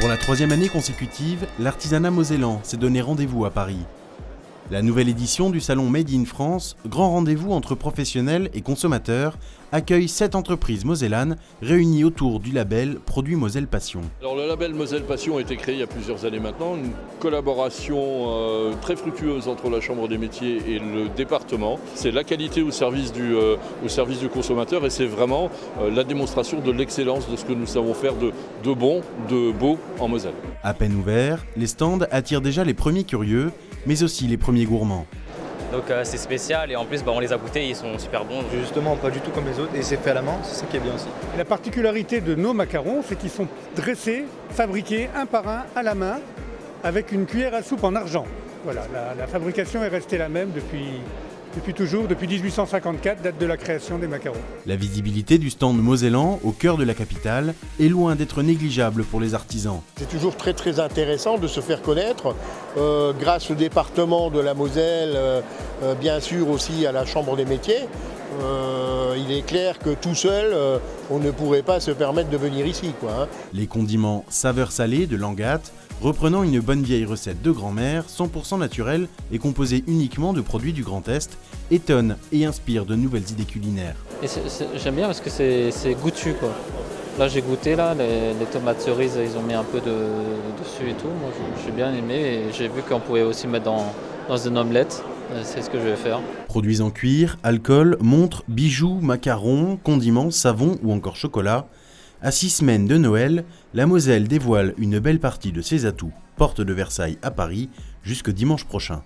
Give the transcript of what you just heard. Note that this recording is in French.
Pour la troisième année consécutive, l'artisanat mosellan s'est donné rendez-vous à Paris. La nouvelle édition du salon Made in France, grand rendez-vous entre professionnels et consommateurs, accueille sept entreprises mosellanes réunies autour du label Produit Moselle Passion. Alors le label Moselle Passion a été créé il y a plusieurs années maintenant, une collaboration euh, très fructueuse entre la Chambre des métiers et le département. C'est la qualité au service du, euh, au service du consommateur et c'est vraiment euh, la démonstration de l'excellence de ce que nous savons faire de, de bon, de beau en Moselle. À peine ouverts, les stands attirent déjà les premiers curieux mais aussi les premiers gourmands. Donc euh, c'est spécial et en plus bah, on les a goûtés, ils sont super bons. Justement pas du tout comme les autres et c'est fait à la main, c'est ça qui est bien aussi. La particularité de nos macarons, c'est qu'ils sont dressés, fabriqués un par un à la main avec une cuillère à soupe en argent. Voilà, la, la fabrication est restée la même depuis depuis toujours, depuis 1854, date de la création des macarons. La visibilité du stand mosellan au cœur de la capitale est loin d'être négligeable pour les artisans. C'est toujours très très intéressant de se faire connaître euh, grâce au département de la Moselle, euh, euh, bien sûr aussi à la Chambre des métiers. Il est clair que tout seul, on ne pourrait pas se permettre de venir ici. Quoi, hein. Les condiments saveur salée de Langat reprenant une bonne vieille recette de grand-mère, 100% naturelle et composée uniquement de produits du Grand Est, étonne et inspire de nouvelles idées culinaires. J'aime bien parce que c'est goûtu quoi. Là j'ai goûté là, les, tomates cerises ils ont mis un peu de, dessus et tout. Moi j'ai bien aimé et j'ai vu qu'on pouvait aussi mettre dans, dans une omelette. C'est ce que je vais faire. Produits en cuir, alcool, montres, bijoux, macarons, condiments, savons ou encore chocolat. À six semaines de Noël, la Moselle dévoile une belle partie de ses atouts, porte de Versailles à Paris, jusque dimanche prochain.